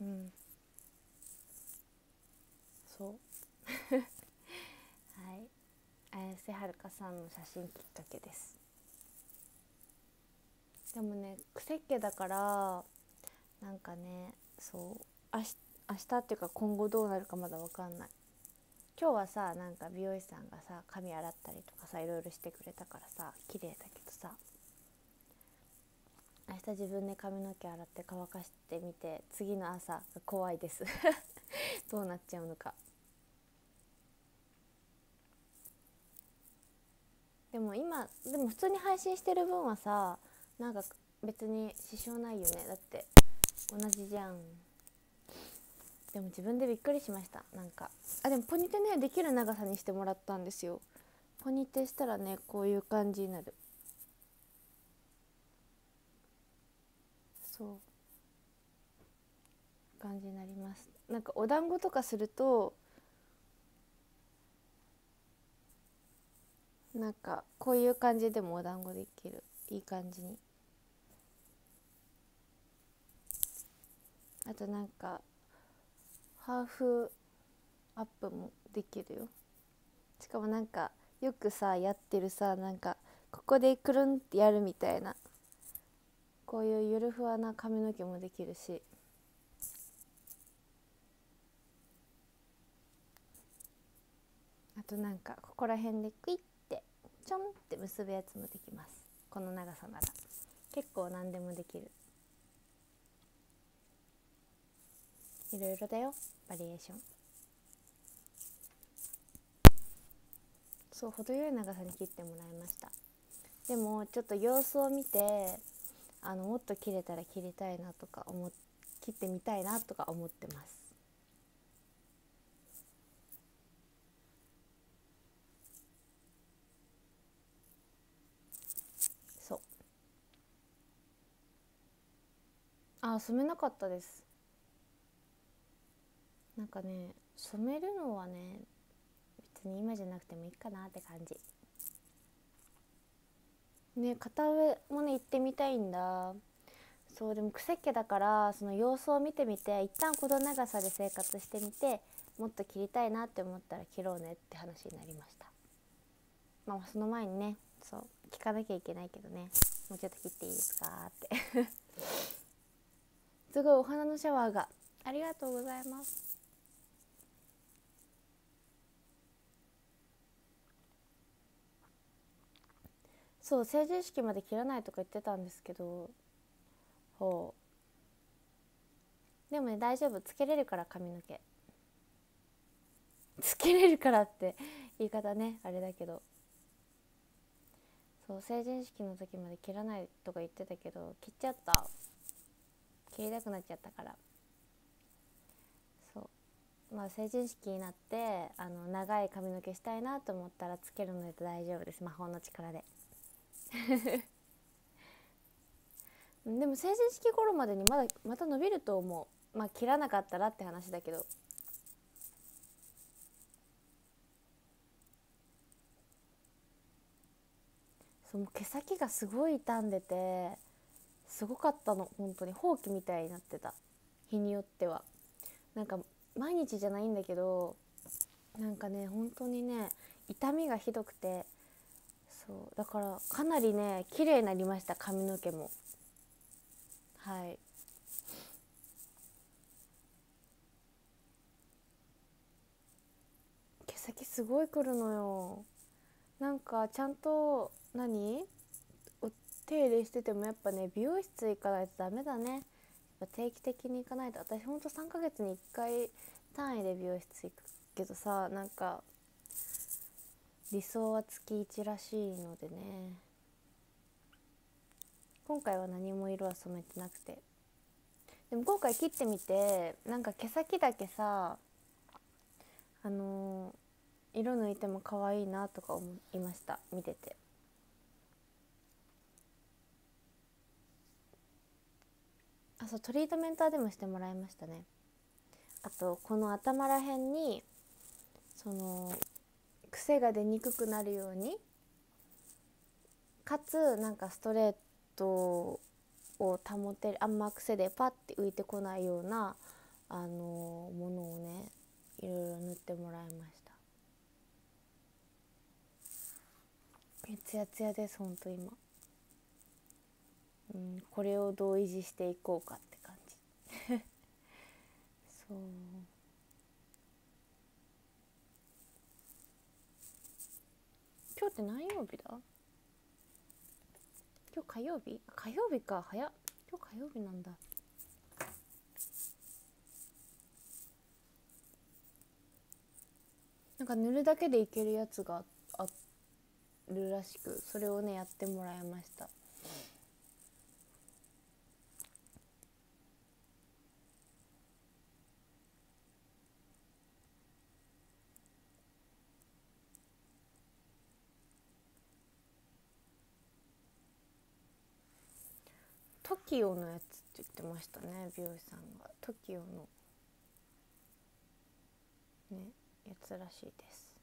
うん。そう。はい。綾瀬はるかさんの写真きっかけです。でもね癖っ気だからなんかねそう。明日明日っていうか今後どうなるかまだ分かんない。今日はさなんか美容師さんがさ髪洗ったりとかさいろいろしてくれたからさ綺麗だけどさ。明日自分で髪の毛洗って乾かしてみて次の朝が怖いです。どうなっちゃうのか。でも今でも普通に配信してる分はさなんか別に支障ないよね。だって同じじゃん。でも自分でびっくりしました。なんか。あでもポニテねできる長さにしてもらったんですよ。ポニテしたらねこういう感じになる。そう。感じになります。なんかお団子とかするとなんかこういう感じでもお団子できる。いい感じに。あとなんかハーフアップもできるよ。しかもなんかよくさやってるさなんかここでくるんってやるみたいな。こういうゆるふわな髪の毛もできるし。あとなんかここら辺でクイッてちょんって結ぶやつもできます。この長さなら。結構何でもできる。いろいろだよ。バリエーション。そう程よい長さに切ってもらいました。でもちょっと様子を見てあのもっと切れたら切りたいなとか思切ってみたいなとか思ってます。そう。あ染めなかったです。なんかね染めるのはね別に今じゃなくてもいいかなって感じ。ね片上もね行ってみたいんだ。そうでも癖っ気だからその様子を見てみて一旦この長さで生活してみてもっと切りたいなって思ったら切ろうねって話になりました。まあその前にねそう聞かなきゃいけないけどね。もうちょっと切っていいですかって。すごいお花のシャワーが。ありがとうございます。そう成人式まで切らないとか言ってたんですけどほう。でもね大丈夫。つけれるから髪の毛。つけれるからって言い方ねあれだけど。そう成人式の時まで切らないとか言ってたけど切っちゃった。切りたくなっちゃったから。そう。まあ成人式になってあの長い髪の毛したいなと思ったらつけるので大丈夫です。魔法の力で。でも成人式頃までにまだまた伸びると思う。まあ切らなかったらって話だけど。その毛先がすごい傷んでてすごかったの。本当に。ほうきみたいになってた。日によっては。なんか毎日じゃないんだけどなんかね本当にね痛みがひどくてそう。だからかなりね綺麗になりました髪の毛も。はい。毛先すごいくるのよ。なんかちゃんと何？お手入れしててもやっぱね美容室行かないとダメだね。やっぱ定期的に行かないと。私ほんと3ヶ月に1回単位で美容室行くけどさなんか理想は月1らしいのでね。今回は何も色は染めてなくて。でも今回切ってみてなんか毛先だけさあのー、色抜いても可愛いなとか思いました。見てて。あそうトリートメントでもしてもらいましたね。あとこの頭らへんにその癖が出にくくなるようにかつなんかストレートを保てるあんま癖でパッて浮いてこないようなあのものをねいろいろ塗ってもらいました。ツヤツヤですほんと今。うんこれをどう維持していこうかって感じ。そう。今日って何曜日だ？今日火曜日？火曜日か。早っ。今日火曜日なんだ。なんか塗るだけでいけるやつがあるらしくそれをねやってもらいました。トキオのやつって言ってましたね美容師さんが。トキオのねやつらしいです。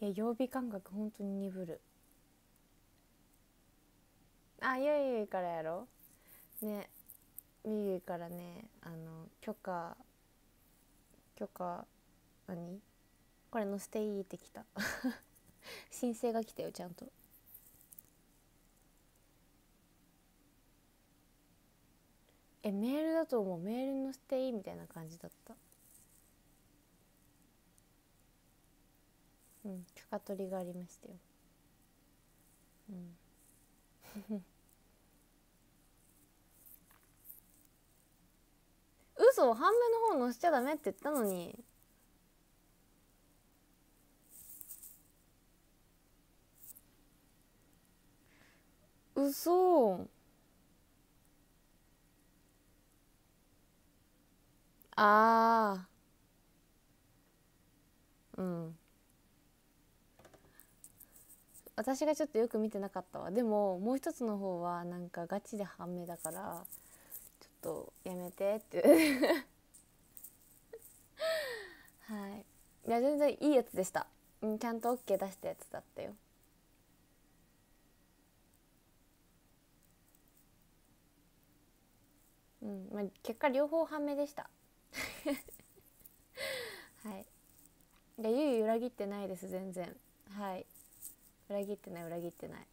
いや曜日感覚本当に鈍る。あゆいゆいからやろ？ねみゆいからねあの許可許可何？これ載せていい？ってきた。申請が来たよちゃんと。えメールだと思う。メールに載せていいみたいな感じだった。うん許可取りがありましたよ。うん。嘘半目の方載せちゃダメって言ったのに。嘘。ああうん。私がちょっとよく見てなかったわ。でももう一つの方はなんかガチで半目だからちょっとやめてって。はい。いや全然いいやつでした、うん、ちゃんと OK 出したやつだったよ。うんまあ結果両方半目でした。はい。いやゆ裏切ってないです全然。はい。裏切ってない裏切ってない。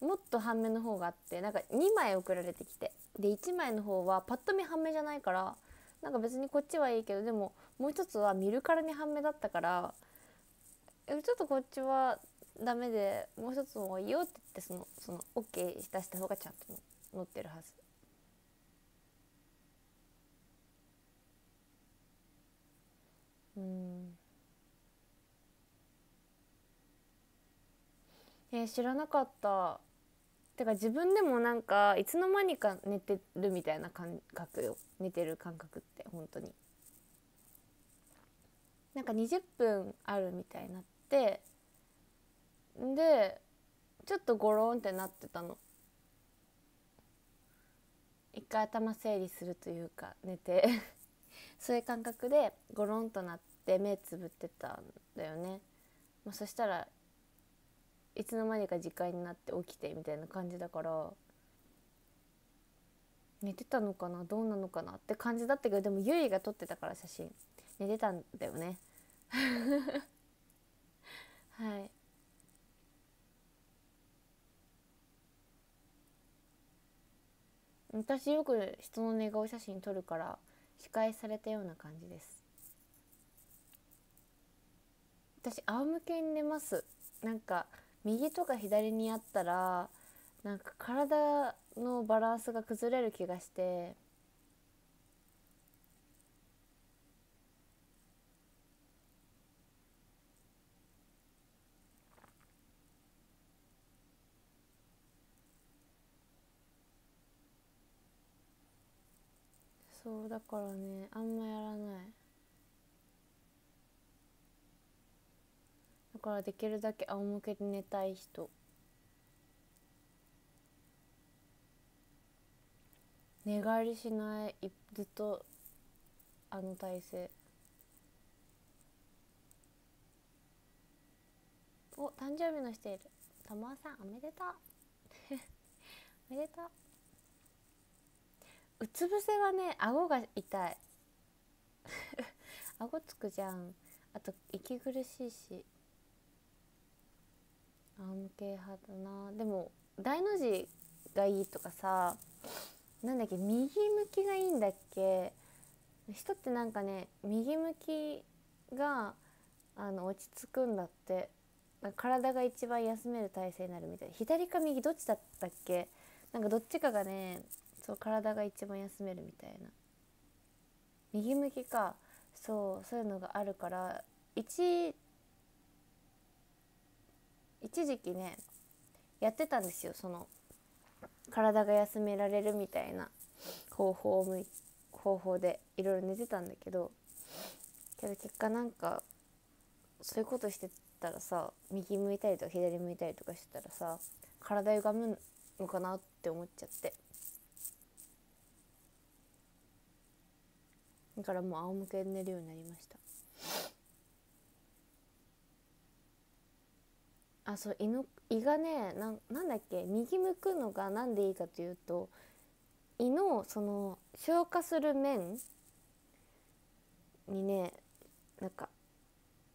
もっと半目の方があってなんか2枚送られてきて。で1枚の方はパッと見半目じゃないからなんか別にこっちはいいけどでももう一つは見るからに半目だったからちょっとこっちはダメでもう一つもいいよって言ってそのその OK 出した方がちゃんと載ってるはず。うん。えー、知らなかった。てか自分でもなんかいつの間にか寝てるみたいな感覚よ。寝てる感覚って本当に。なんか20分あるみたいになってでちょっとゴロンってなってたの。一回頭整理するというか寝て。そういう感覚でゴロンとなって目つぶってたんだよね、まあ、そしたらいつの間にか時間になって起きてみたいな感じだから寝てたのかなどうなのかなって感じだったけどでもゆいが撮ってたから写真寝てたんだよね。はい。私よく人の寝顔写真撮るから仕返されたような感じです。私仰向けに寝ます。なんか右とか左にあったらなんか体のバランスが崩れる気がして。そうだからねあんまやらない。からできるだけ仰向けで寝たい人。寝返りしない。ずっとあの体勢。お誕生日のしている。ともさんおめでとう。おめでとう。うつ伏せはね顎が痛い。顎つくじゃん。あと息苦しいし。仰向け派だな。でも大の字がいいとかさなんだっけ右向きがいいんだっけ。人ってなんかね右向きがあの落ち着くんだって。体が一番休める体勢になるみたい。な左か右どっちだったっけ。なんかどっちかがねそう体が一番休めるみたいな。右向きか。そうそういうのがあるから一一時期ねやってたんですよ。その体が休められるみたいな方法を方法でいろいろ寝てたんだけどけど結果なんかそういうことしてたらさ右向いたりとか左向いたりとかしてたらさ体歪むのかなって思っちゃって。だからもう仰向けで寝るようになりました。あそう胃の胃がねななんだっけ右向くのが何でいいかというと胃のその消化する面にねなんか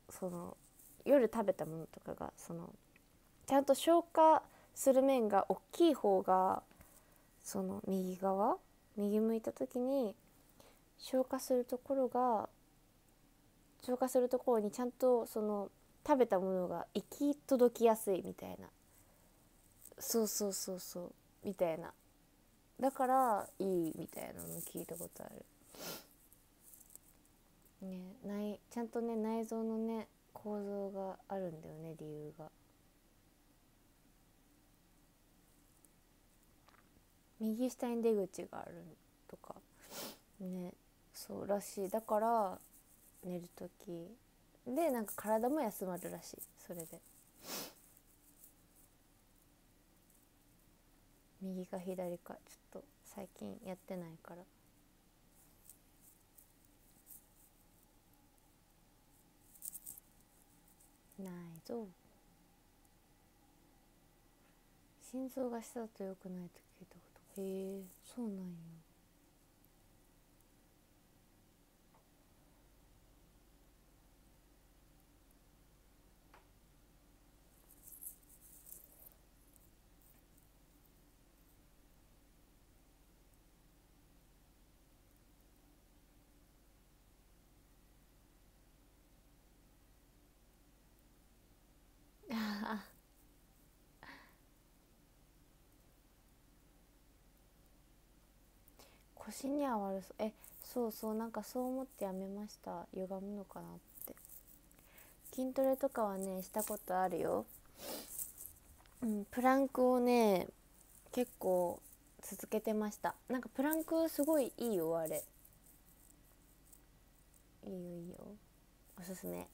その夜食べたものとかがそのちゃんと消化する面が大きい方がその右側右向いた時に消化するところが消化するところにちゃんとその食べたものが行き届きやすいみたいな。そうそうそうそう。みたいな。だからいいみたいなの聞いたことある。ね内ちゃんとね内臓のね構造があるんだよね理由が。右下に出口があるとか。ねそうらしい。だから寝る時でなんか体も休まるらしい。それで。右か左か。ちょっと最近やってないから。ないぞ。心臓が下だと良くないと聞いたこと。へえそうなんや。腰には悪そう。えそうそうなんかそう思ってやめました。歪むのかなって。筋トレとかはねしたことあるよ。うんプランクをね結構続けてました。なんかプランクすごいいいよあれ。いいよいいよ。おすすめ。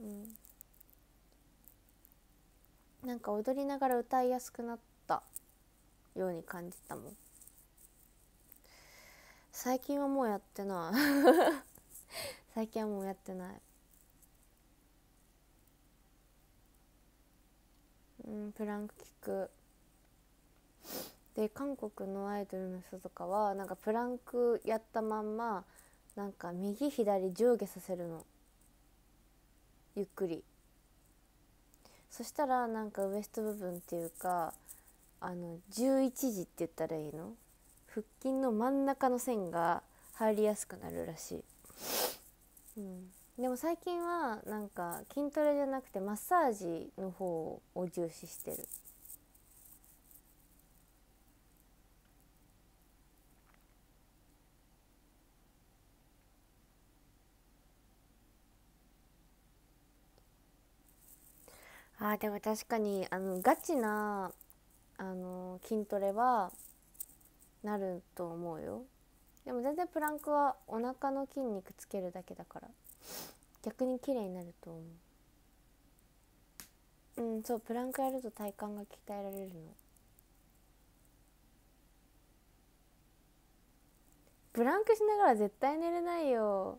うん。なんか踊りながら歌いやすくなった。ように感じたもん。最近はもうやってない。最近はもうやってない。うんプランク聞く。で韓国のアイドルの人とかはなんかプランクやったまんまなんか右左上下させるの。ゆっくり。そしたらなんかウエスト部分っていうかあの11時って言ったらいいの？腹筋の真ん中の線が入りやすくなるらしい、うん、でも最近はなんか筋トレじゃなくてマッサージの方を重視してる。あでも確かにあのガチなあの筋トレはなると思うよ。でも全然プランクはお腹の筋肉つけるだけだから。逆に綺麗になると思う。うんそうプランクやると体幹が鍛えられるの。プランクしながら絶対寝れないよ。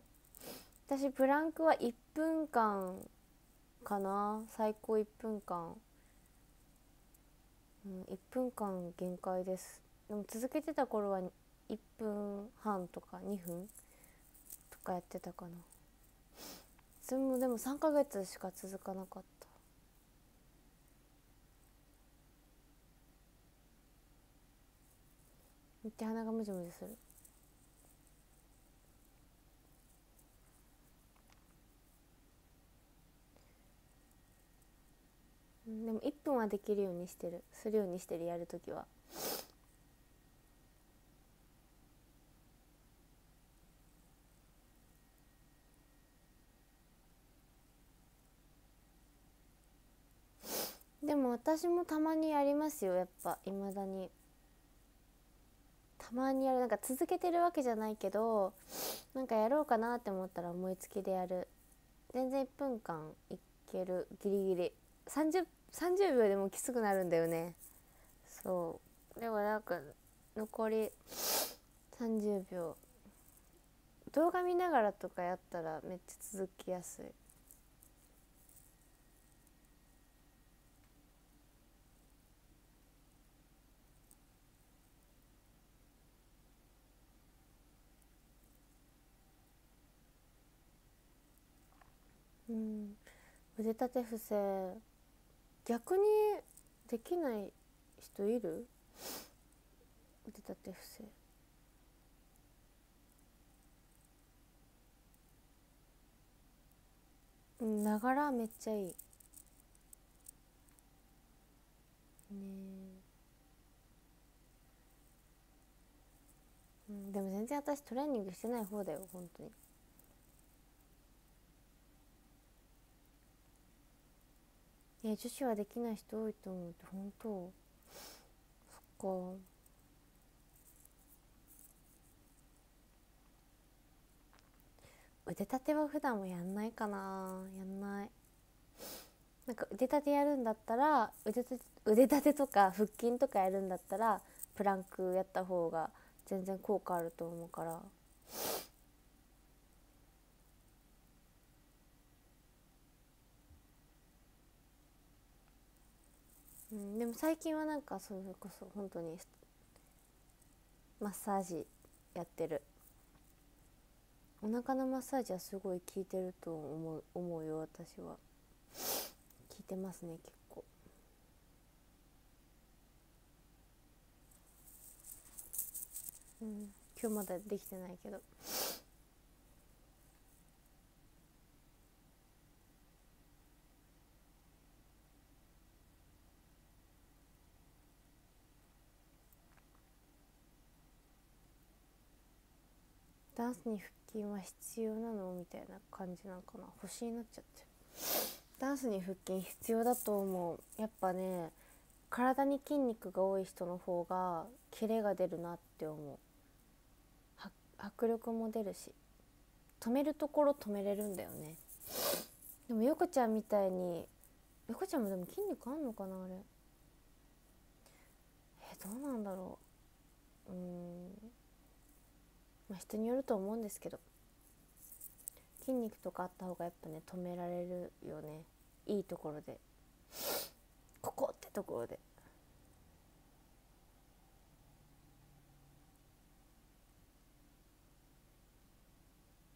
私プランクは1分間かな。最高1分間。うん、1分間限界です。でも続けてた頃は1分半とか2分とかやってたかな。それもでも3ヶ月しか続かなかった。めっちゃ鼻がムジムジする。でも1分はできるようにしてるするようにしてるやるときは。でも私もたまにやりますよやっぱいまだに。たまにやるなんか続けてるわけじゃないけどなんかやろうかなって思ったら思いつきでやる。全然1分間いける。ギリギリ。30, 30秒でもきつくなるんだよね。そう。でもなんか残り30秒動画見ながらとかやったらめっちゃ続きやすい。うん。腕立て伏せ逆にできない人いる？腕立て伏せうんながらめっちゃいい。ねうん、でも全然私トレーニングしてない方だよ本当に。え女子はできない人多いと思うって本当そっか。腕立ては普段もやんないかな。やんない。なんか腕立てやるんだったら腕立て腕立てとか腹筋とかやるんだったらプランクやった方が全然効果あると思うから。うん、でも最近はなんかそれこそ本当にマッサージやってる。お腹のマッサージはすごい効いてると思う思うよ私は。効いてますね結構。うん今日まだできてないけど。ダンスに腹筋は必要なの？みたいな感じなんかな。星になっちゃってダンスに腹筋必要だと思う。やっぱね体に筋肉が多い人の方がキレが出るなって思う。迫力も出るし。止めるところ止めれるんだよね。でも横ちゃんみたいに横ちゃんもでも筋肉あんのかなあれ。えどうなんだろう。うん。まあ、人によると思うんですけど筋肉とかあった方がやっぱね止められるよね。いいところで。ここってところで。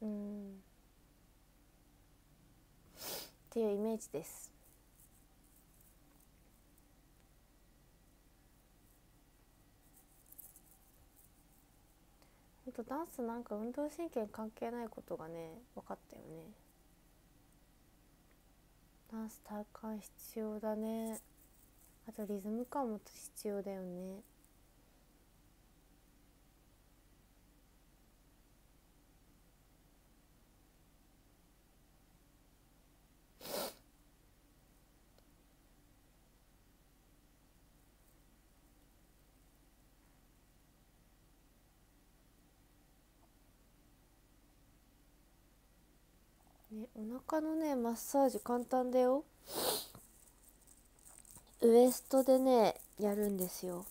うん。っていうイメージです。ほんとダンスなんか運動神経関係ないことがね分かったよね。ダンス体幹必要だね。あとリズム感も必要だよねねお腹のねマッサージ簡単だよ。ウエストでねやるんですよ。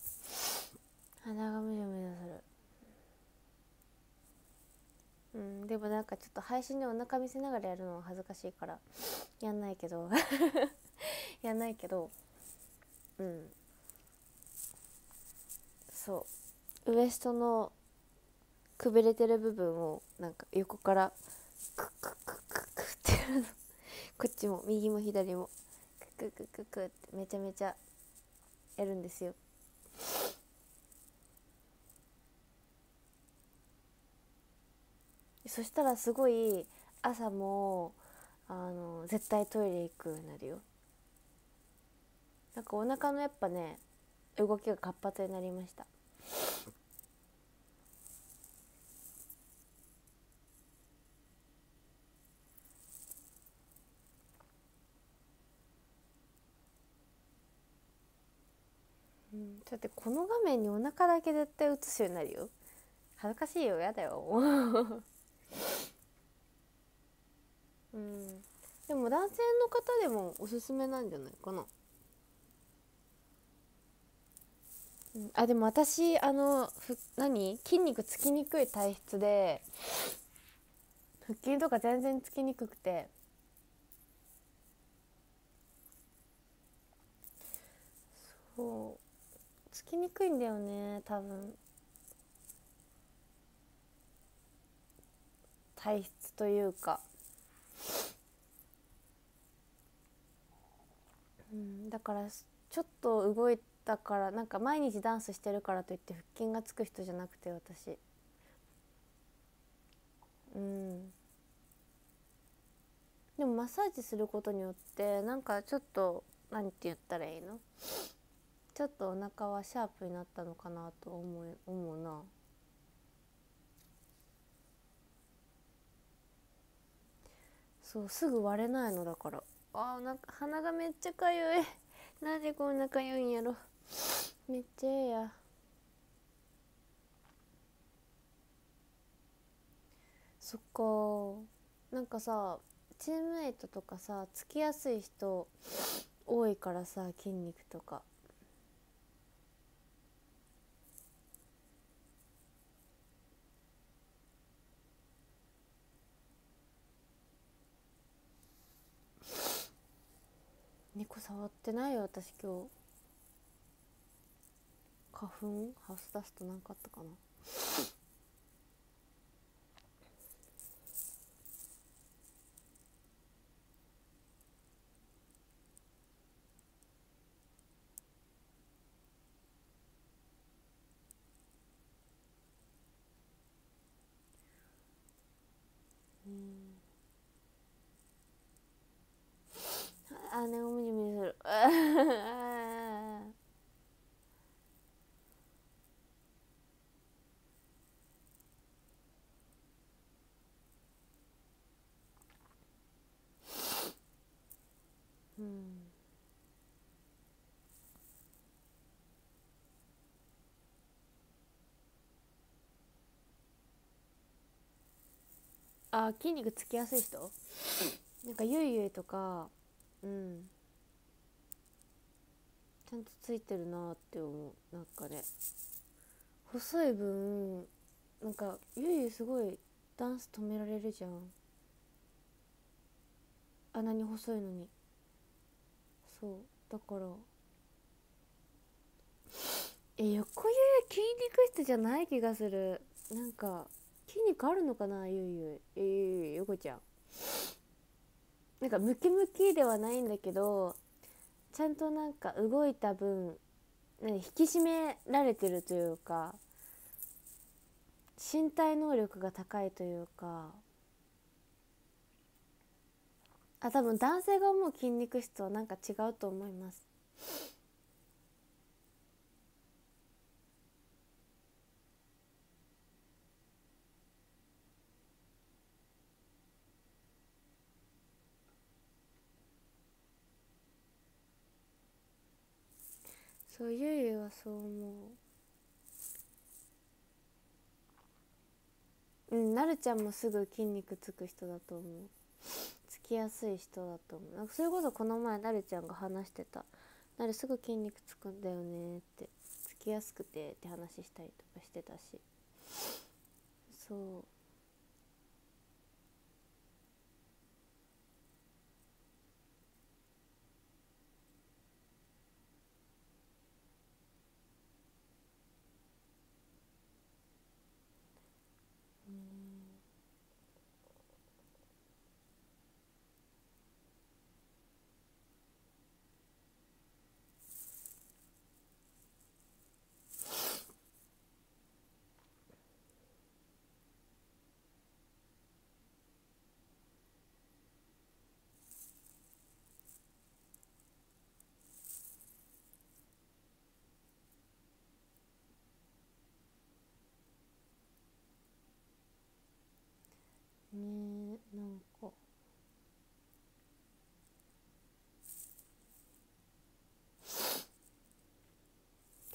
鼻がムジャムジャする。うんでもなんかちょっと配信でお腹見せながらやるのは恥ずかしいからやんないけど。やんないけど。うん。そう。ウエストのくびれてる部分をなんか横からクックックックックってやるのこっちも右も左もクククククってめちゃめちゃやるんですよ。そしたらすごい朝もあの絶対トイレ行くようになるよ。なんかお腹のやっぱね動きが活発になりました。だってこの画面にお腹だけ絶対映すようになるよ。恥ずかしいよ。やだよ。うん。でも男性の方でもおすすめなんじゃないかな、うん、あでも私あのふ何？筋肉つきにくい体質で腹筋とか全然つきにくくて。そう。きにくいんだよね多分。体質というか、うん、だからちょっと動いたからなんか毎日ダンスしてるからといって腹筋がつく人じゃなくて私。うん。でもマッサージすることによってなんかちょっと何て言ったらいいの？ちょっとお腹はシャープになったのかなと思う思うな。そうすぐ割れないのだから。あーなんか鼻がめっちゃかゆい。なんでこんなかゆいんやろ。めっちゃええや。そっか。なんかさチームメイトとかさつきやすい人多いからさ筋肉とか。猫触ってないよ私今日。花粉？ハウスダストなんかあったかなあねおむにむにするうんあ筋肉つきやすい人？なんかゆいゆいとかうん。ちゃんとついてるなって思う。なんかね。細い分なんかゆいゆいすごいダンス止められるじゃん。あんなに細いのに。そう。だから。え横ゆい筋肉質じゃない気がする。なんか筋肉あるのかな？ゆいゆいえゆいゆい横ちゃん。なんかムキムキではないんだけどちゃんとなんか動いた分引き締められてるというか身体能力が高いというか。あ多分男性が思う筋肉質はなんか違うと思います。そうゆいはそう思う。うんなるちゃんもすぐ筋肉つく人だと思う。つきやすい人だと思う。なんかそれこそこの前なるちゃんが話してた。なるすぐ筋肉つくんだよねってつきやすくてって話したりとかしてたし。そう。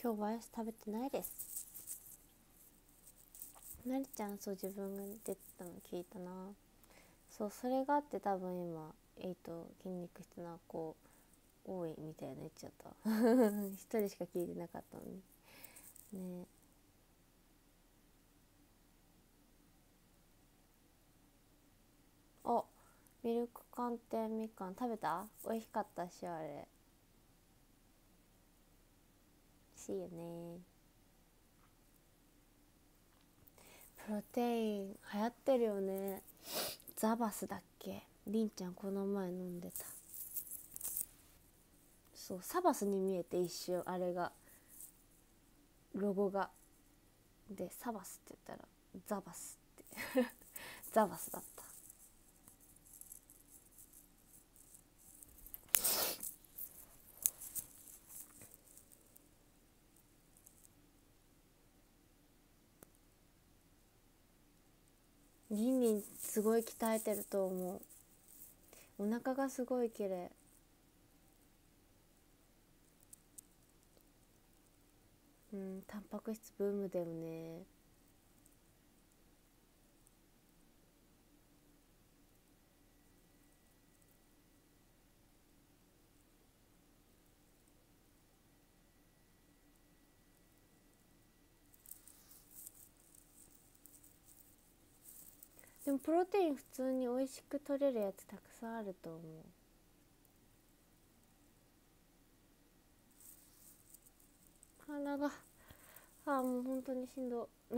今日はアイス食べてないです。なりちゃんそう自分が出てたの聞いたな。そうそれがあって多分今エイト筋肉質な子多いみたいな言っちゃった。一人しか聞いてなかったのに。ね。おミルク寒天みかん食べた？美味しかったしあれ。しいよね。プロテイン流行ってるよね。ザバスだっけ？りんちゃんこの前飲んでた。そうサバスに見えて一瞬あれが。ロゴが。でサバスって言ったらザバスって。ザバスだった。リンリンすごい鍛えてると思う。お腹がすごい綺麗うんタンパク質ブームだよね。でもプロテイン普通に美味しく取れるやつたくさんあると思う。鼻がああもう本当にしんど。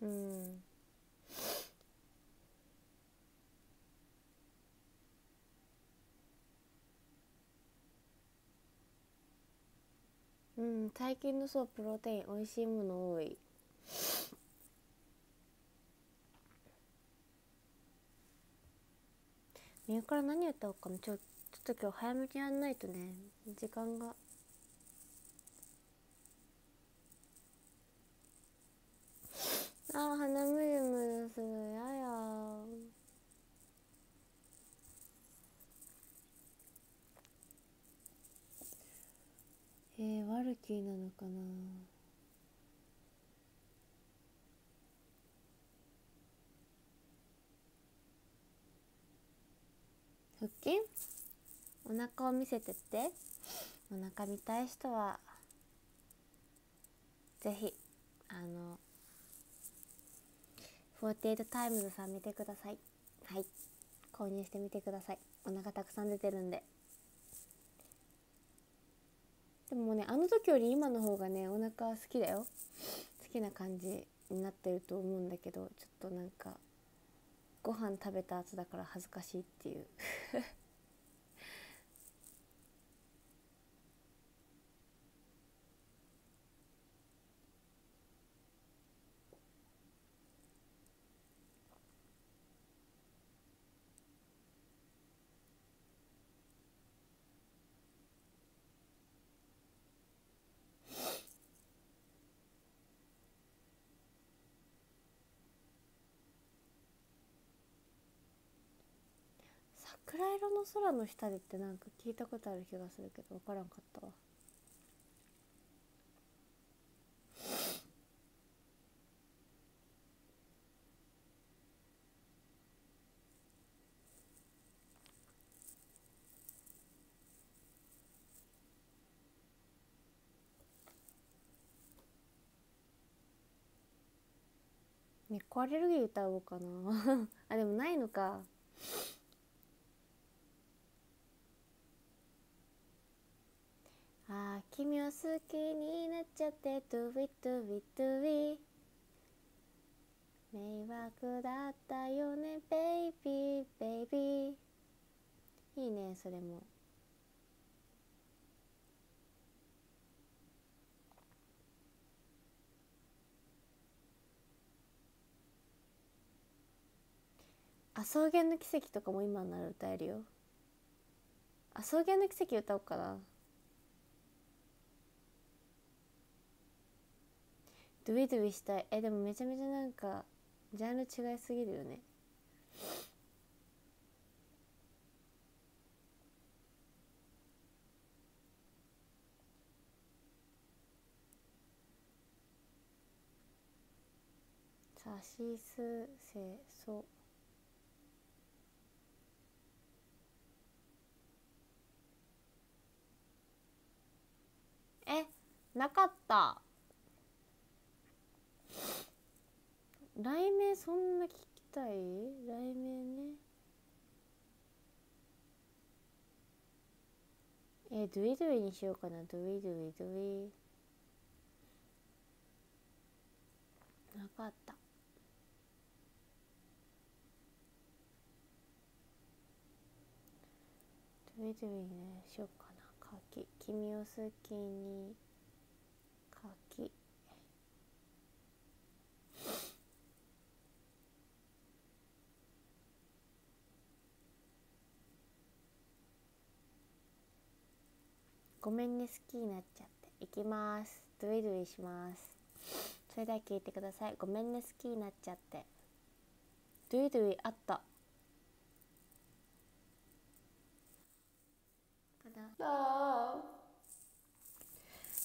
うん。うん最近のそうプロテイン美味しいもの多い。みゆから何歌おうかな？ちょちょっと今日早めにやんないとね。時間が。あー鼻むずむずするややえー、ワルキーなのかな？腹筋？お腹を見せてって？お腹見たい人はぜひあの48タイムズさん見てください。はい。購入してみてください。お腹たくさん出てるんで。でもねあの時より今の方がねお腹好きだよ。好きな感じになってると思うんだけどちょっとなんかご飯食べた後だから恥ずかしいっていう。色の空の下でってなんか聞いたことある気がするけど分からんかったわ。猫アレルギー歌おうかな。あでもないのかああ君を好きになっちゃってトゥビトゥビトゥビ迷惑だったよねベイビーベイビー。いいねそれも。あ草原の奇跡とかも今なら歌えるよ。あ草原の奇跡歌おうかな。ドゥイドゥイしたい。えでもめちゃめちゃなんかジャンル違いすぎるよね。さしすせそえなかった。題名そんな聞きたい？題名ね。えドゥイドゥイにしようかな。ドゥイドゥイドゥイ。なかった。ドゥイドゥイねしようかな。柿。君を好きに。柿。ごめんね好きになっちゃって。いきます。ドゥイドゥイします。それでは聞いてください。ごめんね好きになっちゃって。ドゥイドゥイあった。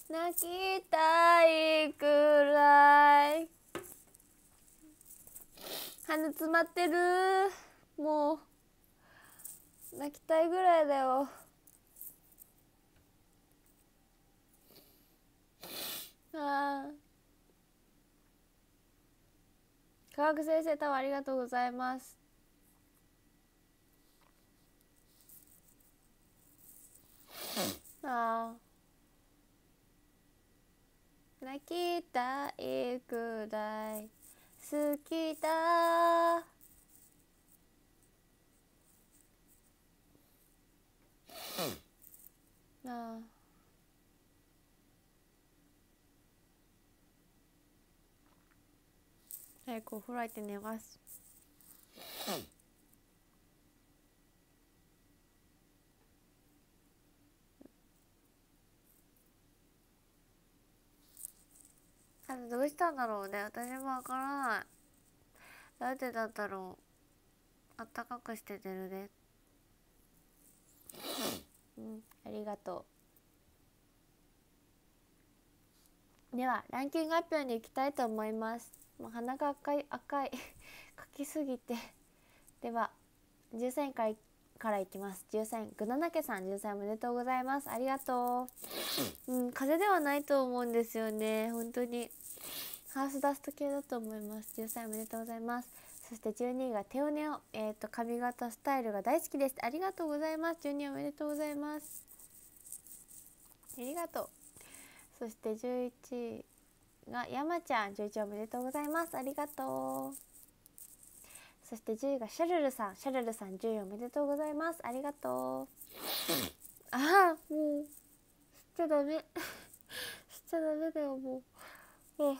泣きたいくらい。鼻詰まってる。もう。泣きたいぐらいだよ。あ科学先生タワーありがとうございます。あ泣きたいくらい好きだあ早くお風呂入って寝ます。あれどうしたんだろうね。私もわからない。なんでなんだろう。あったかくして寝るね。うん。ありがとう。ではランキング発表に行きたいと思いますもう鼻が赤い赤い かきすぎて。では13位からからいきます。13位ぐななけさん13位おめでとうございます。ありがとう。うん。風邪ではないと思うんですよね。本当に。ハウスダスト系だと思います。13位おめでとうございます。そして12位がテオネオえっ、ー、と髪型スタイルが大好きです。ありがとうございます。12位おめでとうございます。ありがとう。そして11位が山ちゃん11位おめでとうございます。ありがとう。そして10位がシャルルさん。シャルルさん10位おめでとうございます。ありがとう。ああもうしちゃダメ。しちゃダメだよもう。もう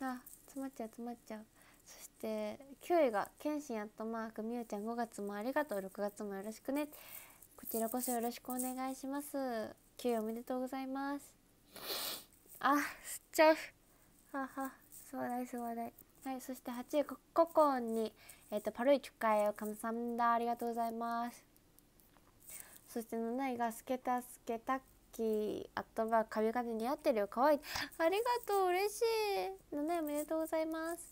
あ詰まっちゃう詰まっちゃう。そして9位が謙信アットマークみゆちゃん5月もありがとう。6月もよろしくね。こちらこそよろしくお願いします。9位おめでとうございます。あ吸っちゃう。ははそうだいそうだい。はいそして8位コココンにえっ、ー、とパルイチュカエカムサンダありがとうございます。そして7位がスケタスケタッキーあとは髪型似合ってるよ。可愛いありがとう嬉しい。7位おめでとうございます。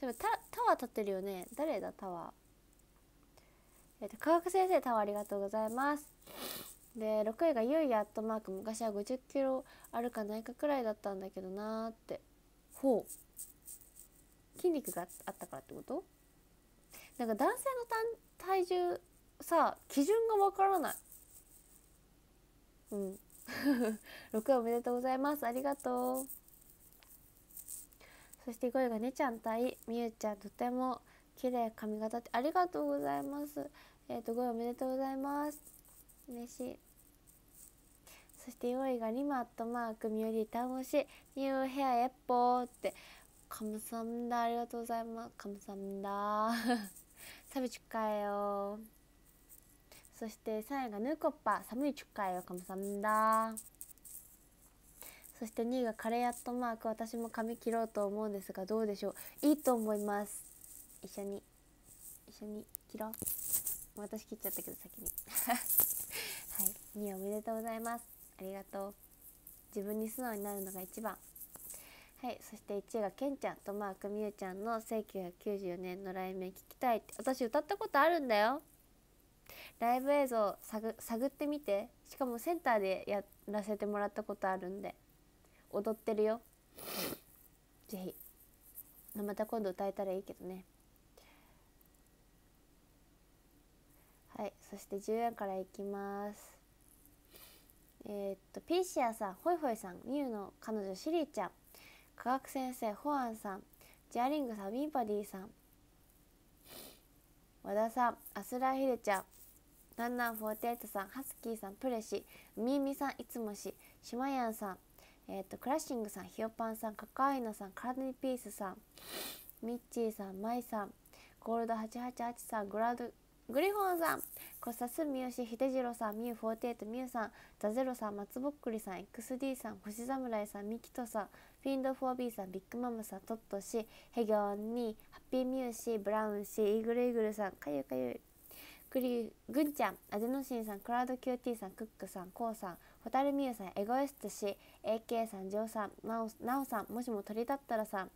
そういタタワー立ってるよね。誰だタワー？えっ、ー、と科学先生タワーありがとうございます。で6位がゆいやアットマーク昔は50キロあるかないかくらいだったんだけどなーって。ほう。筋肉があったからってこと？なんか男性の体重さ基準がわからない。うん。6位おめでとうございます。ありがとう。そして5位がねちゃん対みゆちゃん。とても綺麗髪型ってありがとうございます。えっ、ー、と5位おめでとうございます嬉しい。そして4位がリマットマークミュリタゴシ。ニューヘアエッポーって。カムサムダありがとうございます。カムサムダサビチュッカよ。そして3位がヌーコッパ。寒いチュッカよカムサムダそして2位がカレーアットマーク。私も髪切ろうと思うんですがどうでしょう？いいと思います。一緒に。一緒に切ろう私切っちゃったけど先に。はい。2位おめでとうございます。ありがとう。自分に素直になるのが一番。はい。そして1位がけんちゃんとマークみゆちゃんの1994年の来面聞きたいって。私歌ったことあるんだよ。ライブ映像探探ってみて。しかもセンターでやらせてもらったことあるんで。踊ってるよ。ぜひ。また今度歌えたらいいけどね。はいそして10円からいきます。えー、っとピーシアさんホイホイさんミュウの彼女シリーちゃん。科学先生ホアンさん。ジャーリングさんミンパディさん。和田さんアスラヒデちゃん。ナンナンフォーテイトさんハスキーさんプレシ。みみさんいつもし。しまやんさん。えっ、とクラッシングさんひよぱんさん。カカアイナさんカラディピースさん。ミッチーさんマイさん。ゴールド888さんグラドグリフォンさん。コサスミヨシ秀次郎さんミュー48ミューさん。ザゼロさん松ぼっくりさん XD さん星侍さんミキトさん。フィンド 4B さんビッグマムさんトットシヘギョンにハッピーミューシーブラウンシーイーグルイーグルさんかゆかゆい。グリグンちゃんアデノシンさんクラウド QT さんクックさんコウさん。ホタルミューさんエゴイスト氏。AK さんジョーさん。ナオナオさんもしも鳥だったらさん。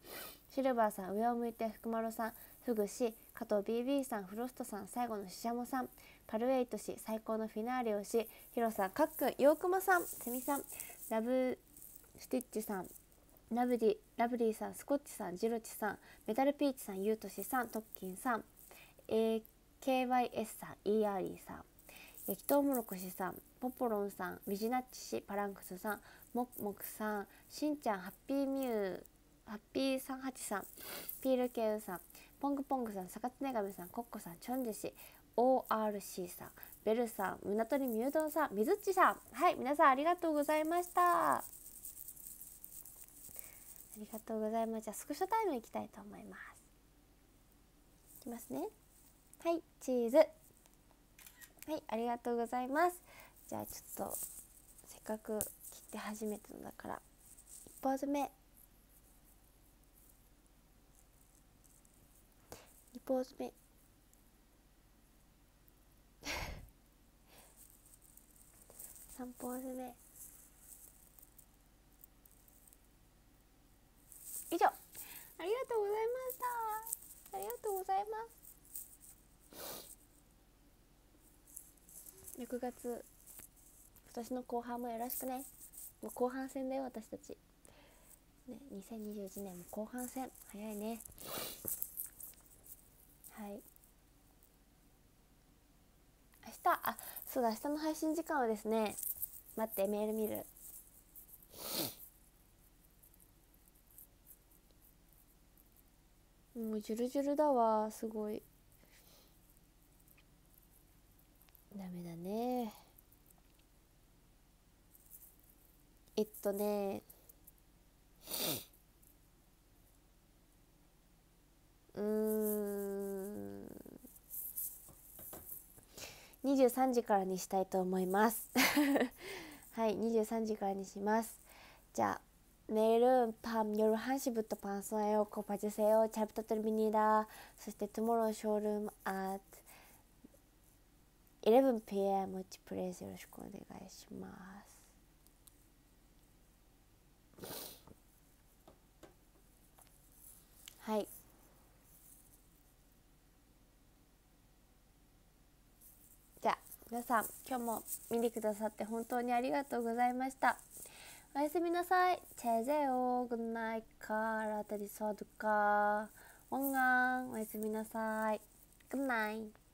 シルバーさん上を向いて福丸さん。フグ氏加藤 BB さんフロストさん最後のししゃもさんパルエイト氏最高のフィナーレをしヒロさんかっくんヨークマさんセミさんラブスティッチさんラブディラブリーさんスコッチさんジロチさんメタルピーチさんユートシさんトッキンさん、え KYS さん ERE さん焼きとうもろこしさんポポロンさんビジナッチ氏パランクスさんもくもくさんしんちゃんハッピーミューハッピー38さんピールケウさんポングポングさん、サカツネガメさん、コッコさん、チョンジシ、ORC さん、ベルさん、胸鳥ミュードンさん、みずっちさん。はい、皆さんありがとうございました。ありがとうございます。じゃあ、スクショタイムいきたいと思います。いきますね。はい、チーズ。はい、ありがとうございます。じゃあ、ちょっと、せっかく切って初めてのだから、1ポーズ目。2ポーズ目3ポーズ目以上。ありがとうございました。ありがとうございます。6月今年の後半もよろしくね。もう後半戦だよ私たち。ね2021年も後半戦。早いねはい。明日あそうだ明日の配信時間はですね待ってメール見る。もうジュルジュルだわすごい。ダメだね。えっとね。うん23時からにしたいと思いますはい23時からにしますじゃあ내일은 밤 11시부터 방송해요. 꼭 봐주세요. 잘 부탁드립니다. そして tomorrow showroom at 11 p.m. watch please よろしくお願いします。はい。 皆さん今日も見てくださって本当にありがとうございました。おやすみなさい。チェゼオ。グンナイカーラタリソードカー。音楽。おやすみなさい。グッナイ